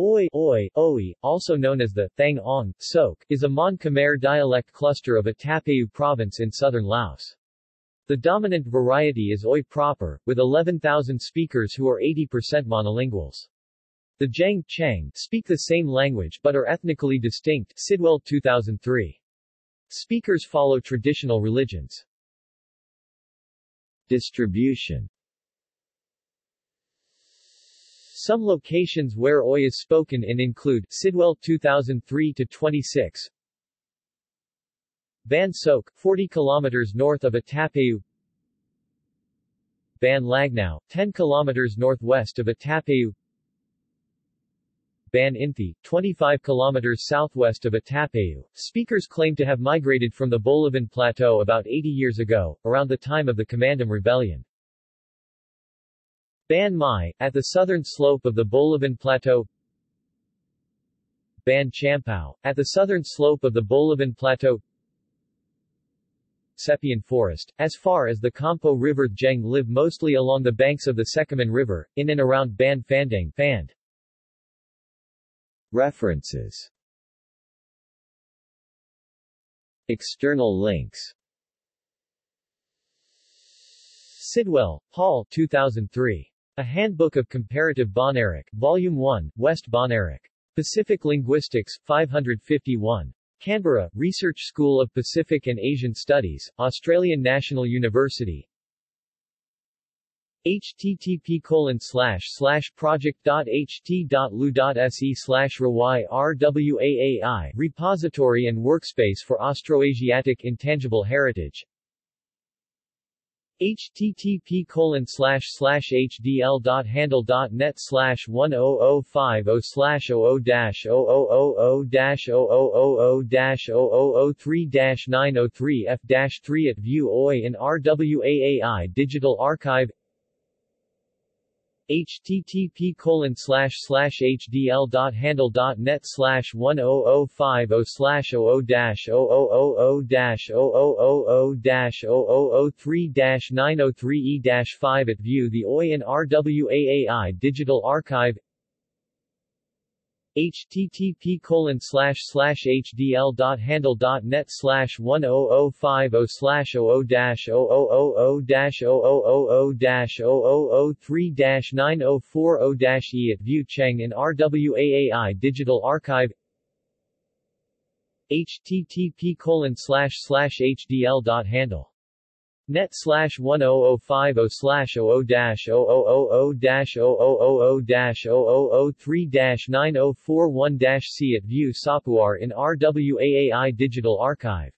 Oi, Oi, Oi, also known as the Thang Ong, Sok, is a Mon Khmer dialect cluster of a Attapeu province in southern Laos. The dominant variety is Oi proper, with 11,000 speakers who are 80% monolinguals. The Jeng Cheng speak the same language but are ethnically distinct Sidwell 2003. Speakers follow traditional religions. Distribution Some locations where Oi is spoken in include Sidwell 2003 to 26, Ban Sok, 40 km north of Attapeu Ban Lagnau, 10 km northwest of Attapeu Ban Inthi, 25 km southwest of Attapeu. Speakers claim to have migrated from the Bolaven Plateau about 80 years ago, around the time of the Comandam Rebellion. Ban Mai, at the southern slope of the Bolaven Plateau Ban Champao, at the southern slope of the Bolaven Plateau Sepian Forest, as far as the Campo River Jeng live mostly along the banks of the Secaman River, in and around Ban Fandang Fand. References External links Sidwell, Paul 2003. A Handbook of Comparative Bahnaric, Volume 1, West Bahnaric. Pacific Linguistics, 551. Canberra, Research School of Pacific and Asian Studies, Australian National University http colon slash slash project.ht.lu.se slash rwaai repository and workspace for Austroasiatic intangible heritage http colon slash slash hdl.handle.net slash 10050 slash 00 dash 0000 dash 0000 dash 0003 dash 903 f dash 3 at view OI in RWAAI Digital Archive http colon slash slash hdl.handle.net slash 10050 slash 00 dash 0000 dash 0000 dash 0003 dash 903 e dash 5 at view the OI and RWAAI Digital Archive http colon slash slash hdl dot handle dot net slash one oh oh five oh slash oh oh dash oh oh oh oh dash oh oh oh oh dash oh oh oh three dash nine oh four oh dash e at View Cheng in RWAAI Digital Archive http colon slash slash hdl dot handle net slash 10050 slash 00 dash 0000 dash 0000 dash 0003 dash 9041 dash C at View Sapuar in RWAAI Digital Archive